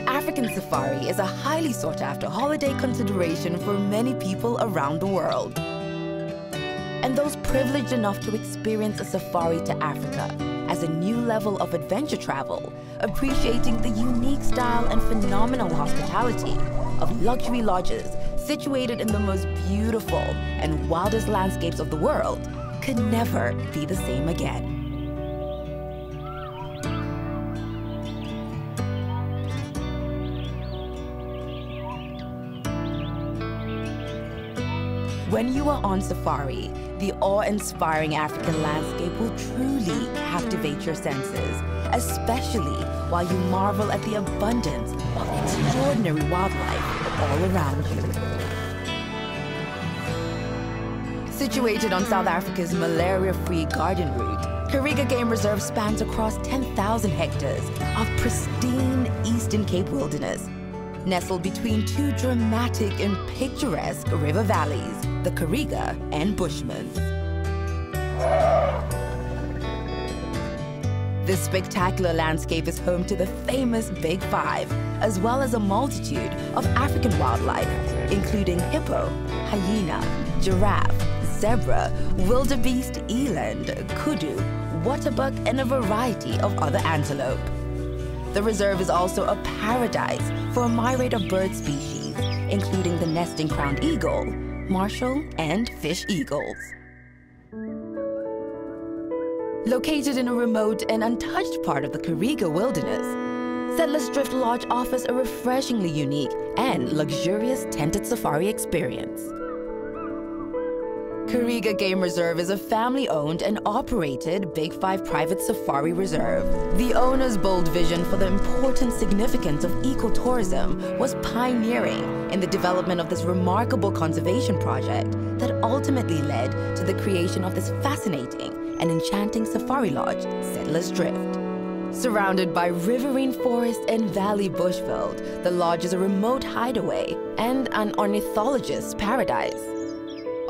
African safari is a highly sought after holiday consideration for many people around the world. And those privileged enough to experience a safari to Africa as a new level of adventure travel, appreciating the unique style and phenomenal hospitality of luxury lodges situated in the most beautiful and wildest landscapes of the world, could never be the same again. When you are on safari, the awe-inspiring African landscape will truly captivate your senses, especially while you marvel at the abundance of extraordinary wildlife all around you. Situated on South Africa's malaria-free garden route, Kariega Game Reserve spans across 10,000 hectares of pristine Eastern Cape wilderness nestled between two dramatic and picturesque river valleys, the Kariega and Bushmans. This spectacular landscape is home to the famous Big Five, as well as a multitude of African wildlife, including hippo, hyena, giraffe, zebra, wildebeest, eland, kudu, waterbuck, and a variety of other antelope. The reserve is also a paradise for a myriad of bird species, including the nesting crowned eagle, martial, and fish eagles. Located in a remote and untouched part of the Kariega wilderness, Settlers Drift Lodge offers a refreshingly unique and luxurious tented safari experience. Kariega Game Reserve is a family-owned and operated Big Five private safari reserve. The owner's bold vision for the important significance of ecotourism was pioneering in the development of this remarkable conservation project that ultimately led to the creation of this fascinating and enchanting safari lodge, Settlers Drift. Surrounded by riverine forest and valley bushveld, the lodge is a remote hideaway and an ornithologist's paradise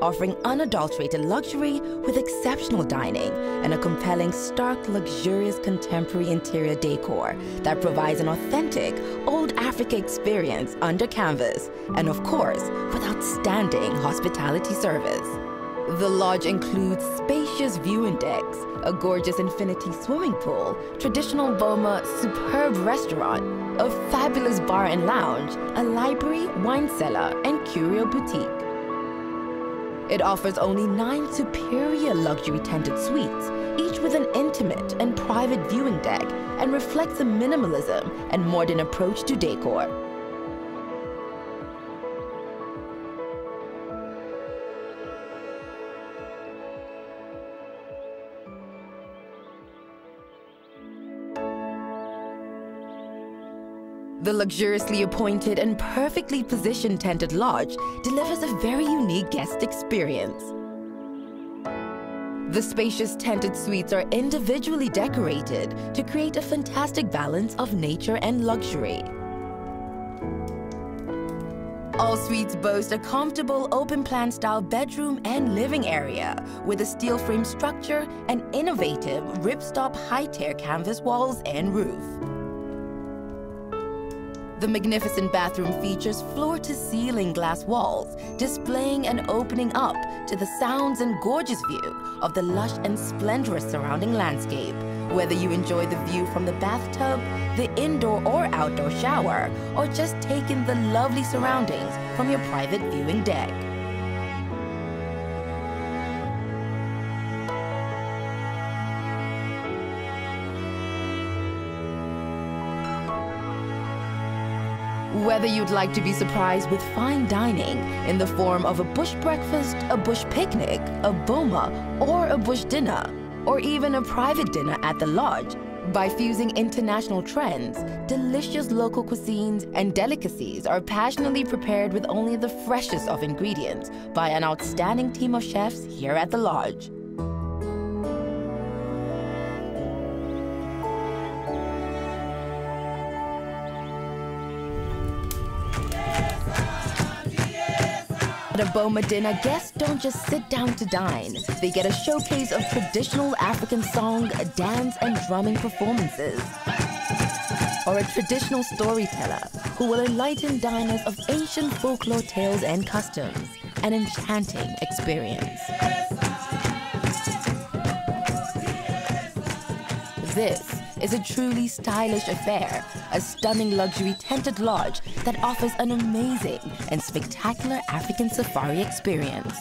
offering unadulterated luxury with exceptional dining and a compelling, stark, luxurious contemporary interior decor that provides an authentic, old Africa experience under canvas, and of course, with outstanding hospitality service. The lodge includes spacious viewing decks, a gorgeous infinity swimming pool, traditional Boma superb restaurant, a fabulous bar and lounge, a library, wine cellar, and curio boutique. It offers only nine superior luxury tented suites, each with an intimate and private viewing deck, and reflects a minimalism and modern approach to decor. The luxuriously appointed and perfectly positioned tented lodge delivers a very unique guest experience. The spacious tented suites are individually decorated to create a fantastic balance of nature and luxury. All suites boast a comfortable open-plan style bedroom and living area with a steel frame structure and innovative ripstop high-tear canvas walls and roof. The magnificent bathroom features floor-to-ceiling glass walls, displaying and opening up to the sounds and gorgeous view of the lush and splendorous surrounding landscape. Whether you enjoy the view from the bathtub, the indoor or outdoor shower, or just take in the lovely surroundings from your private viewing deck. Whether you'd like to be surprised with fine dining in the form of a bush breakfast, a bush picnic, a boma, or a bush dinner, or even a private dinner at the lodge, by fusing international trends, delicious local cuisines and delicacies are passionately prepared with only the freshest of ingredients by an outstanding team of chefs here at the lodge. At a Boma dinner, guests don't just sit down to dine. They get a showcase of traditional African song, dance, and drumming performances. Or a traditional storyteller who will enlighten diners of ancient folklore tales and customs. An enchanting experience. This is a truly stylish affair, a stunning luxury tented lodge that offers an amazing and spectacular African safari experience.